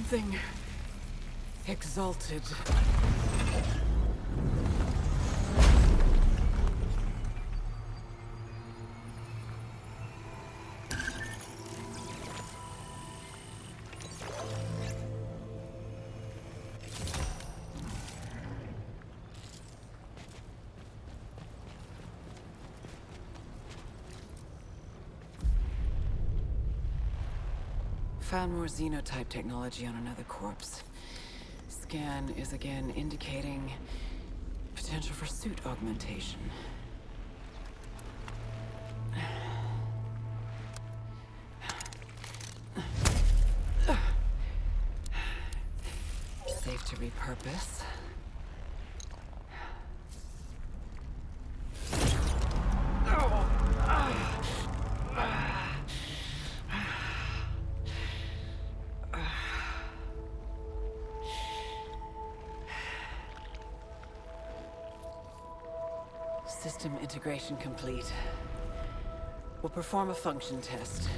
something exalted. Found more xenotype technology on another corpse. Scan is again indicating potential for suit augmentation. Safe to repurpose. System integration complete. We'll perform a function test.